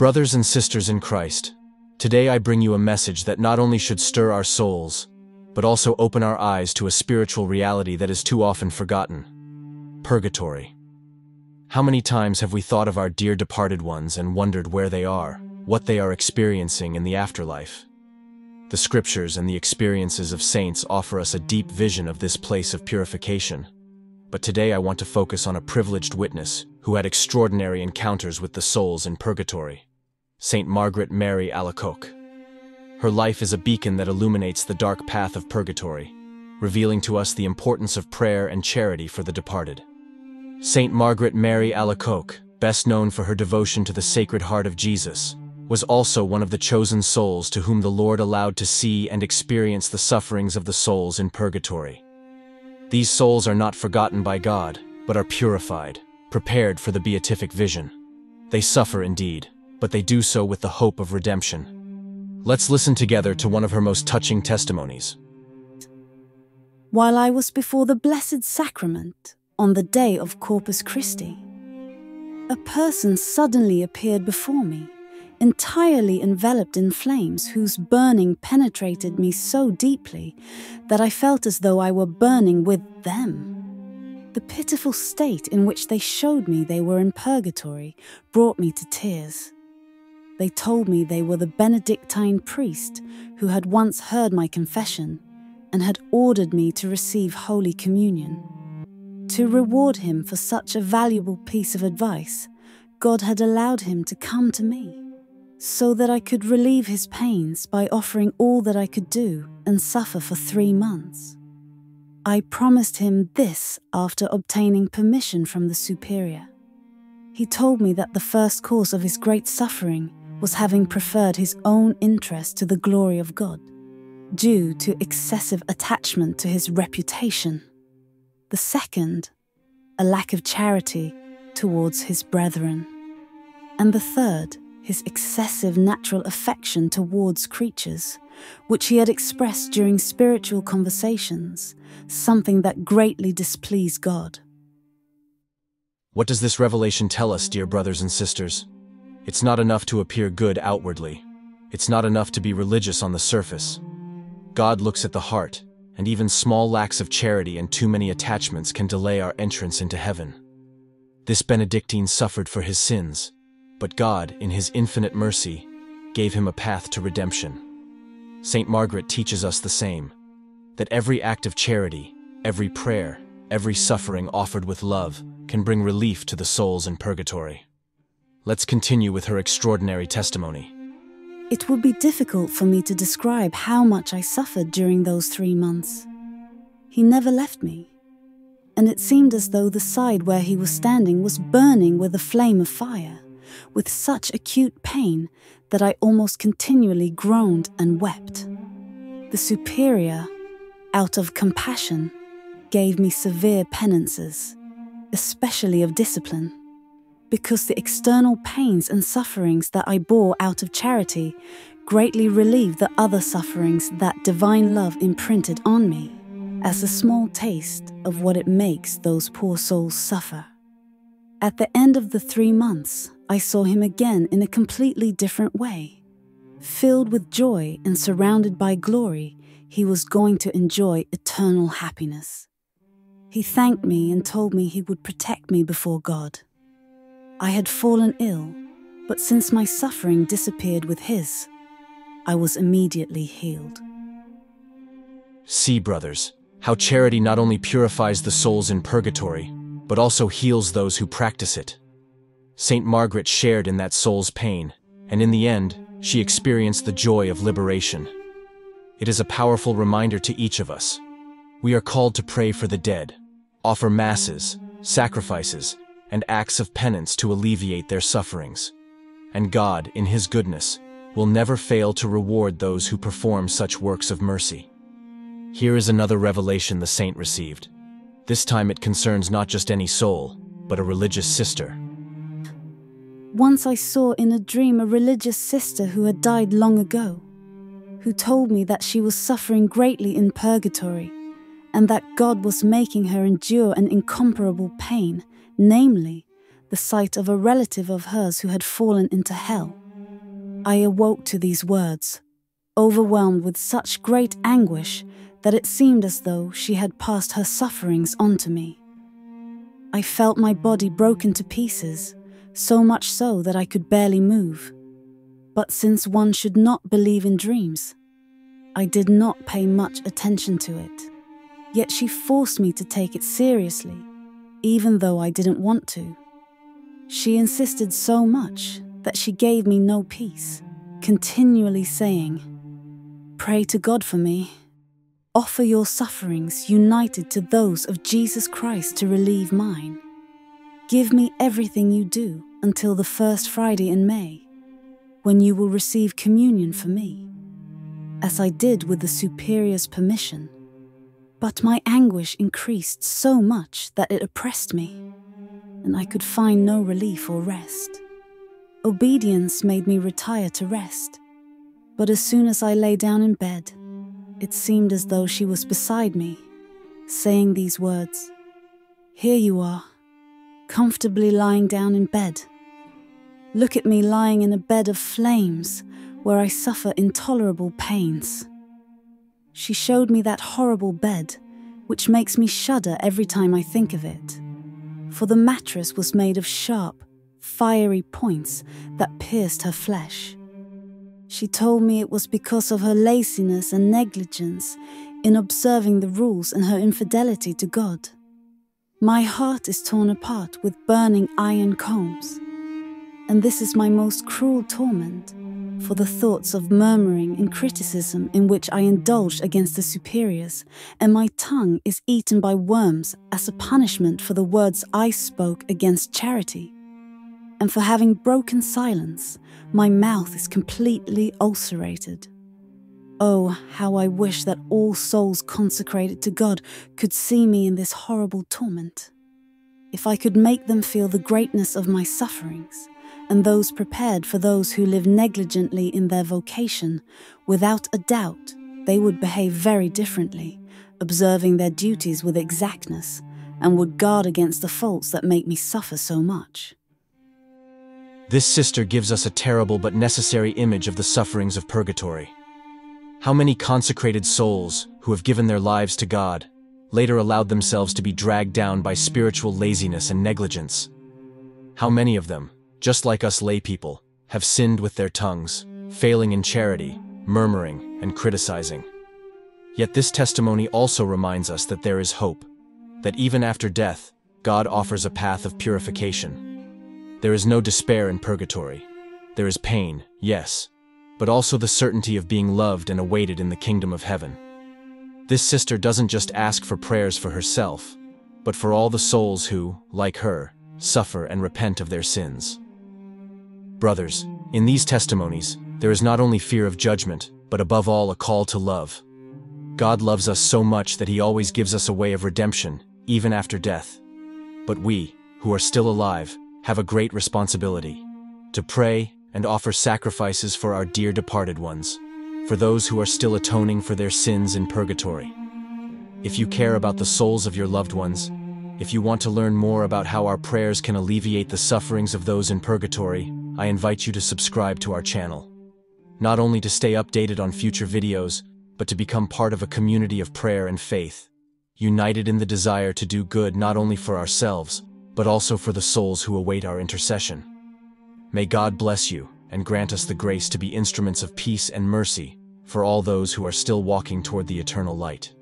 Brothers and sisters in Christ, today I bring you a message that not only should stir our souls, but also open our eyes to a spiritual reality that is too often forgotten purgatory. How many times have we thought of our dear departed ones and wondered where they are, what they are experiencing in the afterlife? The scriptures and the experiences of saints offer us a deep vision of this place of purification. But today I want to focus on a privileged witness who had extraordinary encounters with the souls in purgatory. Saint Margaret Mary Alacoque. Her life is a beacon that illuminates the dark path of purgatory, revealing to us the importance of prayer and charity for the departed. Saint Margaret Mary Alacoque, best known for her devotion to the Sacred Heart of Jesus, was also one of the chosen souls to whom the Lord allowed to see and experience the sufferings of the souls in purgatory. These souls are not forgotten by God, but are purified, prepared for the beatific vision. They suffer indeed, but they do so with the hope of redemption. Let's listen together to one of her most touching testimonies. While I was before the Blessed Sacrament on the day of Corpus Christi, a person suddenly appeared before me, entirely enveloped in flames whose burning penetrated me so deeply that I felt as though I were burning with them. The pitiful state in which they showed me they were in purgatory brought me to tears. They told me they were the Benedictine priest who had once heard my confession and had ordered me to receive Holy Communion. To reward him for such a valuable piece of advice, God had allowed him to come to me, so that I could relieve his pains by offering all that I could do and suffer for three months. I promised him this after obtaining permission from the Superior. He told me that the first cause of his great suffering was having preferred his own interest to the glory of God, due to excessive attachment to his reputation. The second, a lack of charity towards his brethren. And the third, his excessive natural affection towards creatures, which he had expressed during spiritual conversations, something that greatly displeased God. What does this revelation tell us, dear brothers and sisters? It's not enough to appear good outwardly. It's not enough to be religious on the surface. God looks at the heart, and even small lacks of charity and too many attachments can delay our entrance into heaven. This Benedictine suffered for his sins, but God, in his infinite mercy, gave him a path to redemption. St. Margaret teaches us the same that every act of charity, every prayer, every suffering offered with love can bring relief to the souls in purgatory. Let's continue with her extraordinary testimony. It would be difficult for me to describe how much I suffered during those three months. He never left me, and it seemed as though the side where he was standing was burning with a flame of fire, with such acute pain that I almost continually groaned and wept. The Superior, out of compassion, gave me severe penances, especially of discipline because the external pains and sufferings that I bore out of charity greatly relieved the other sufferings that divine love imprinted on me, as a small taste of what it makes those poor souls suffer. At the end of the three months, I saw him again in a completely different way. Filled with joy and surrounded by glory, he was going to enjoy eternal happiness. He thanked me and told me he would protect me before God. I had fallen ill, but since my suffering disappeared with his, I was immediately healed. See, brothers, how charity not only purifies the souls in purgatory, but also heals those who practice it. Saint Margaret shared in that soul's pain, and in the end, she experienced the joy of liberation. It is a powerful reminder to each of us. We are called to pray for the dead, offer masses, sacrifices, and acts of penance to alleviate their sufferings. And God, in His goodness, will never fail to reward those who perform such works of mercy. Here is another revelation the saint received. This time it concerns not just any soul, but a religious sister. Once I saw in a dream a religious sister who had died long ago, who told me that she was suffering greatly in purgatory, and that God was making her endure an incomparable pain namely, the sight of a relative of hers who had fallen into hell, I awoke to these words, overwhelmed with such great anguish that it seemed as though she had passed her sufferings onto me. I felt my body broken to pieces, so much so that I could barely move. But since one should not believe in dreams, I did not pay much attention to it. Yet she forced me to take it seriously, even though I didn't want to. She insisted so much that she gave me no peace, continually saying, Pray to God for me. Offer your sufferings united to those of Jesus Christ to relieve mine. Give me everything you do until the first Friday in May, when you will receive communion for me, as I did with the Superior's permission. But my anguish increased so much that it oppressed me, and I could find no relief or rest. Obedience made me retire to rest, but as soon as I lay down in bed, it seemed as though she was beside me, saying these words Here you are, comfortably lying down in bed. Look at me lying in a bed of flames where I suffer intolerable pains. She showed me that horrible bed, which makes me shudder every time I think of it, for the mattress was made of sharp, fiery points that pierced her flesh. She told me it was because of her laziness and negligence in observing the rules and her infidelity to God. My heart is torn apart with burning iron combs, and this is my most cruel torment, for the thoughts of murmuring and criticism in which I indulged against the superiors, and my tongue is eaten by worms as a punishment for the words I spoke against charity and for having broken silence, my mouth is completely ulcerated. Oh, how I wish that all souls consecrated to God could see me in this horrible torment. If I could make them feel the greatness of my sufferings, and those prepared for those who live negligently in their vocation, without a doubt they would behave very differently, observing their duties with exactness, and would guard against the faults that make me suffer so much. This sister gives us a terrible but necessary image of the sufferings of purgatory. How many consecrated souls, who have given their lives to God, later allowed themselves to be dragged down by spiritual laziness and negligence? How many of them, just like us laypeople, have sinned with their tongues, failing in charity, murmuring, and criticizing? Yet this testimony also reminds us that there is hope, that even after death, God offers a path of purification. There is no despair in purgatory. There is pain, yes, but also the certainty of being loved and awaited in the kingdom of heaven. This sister doesn't just ask for prayers for herself, but for all the souls who, like her, suffer and repent of their sins. Brothers, in these testimonies, there is not only fear of judgment, but above all a call to love. God loves us so much that he always gives us a way of redemption, even after death. But we, who are still alive, have a great responsibility to pray and offer sacrifices for our dear departed ones, for those who are still atoning for their sins in purgatory. If you care about the souls of your loved ones, if you want to learn more about how our prayers can alleviate the sufferings of those in purgatory, I invite you to subscribe to our channel. Not only to stay updated on future videos, but to become part of a community of prayer and faith, united in the desire to do good not only for ourselves, but also for the souls who await our intercession. May God bless you and grant us the grace to be instruments of peace and mercy for all those who are still walking toward the eternal light.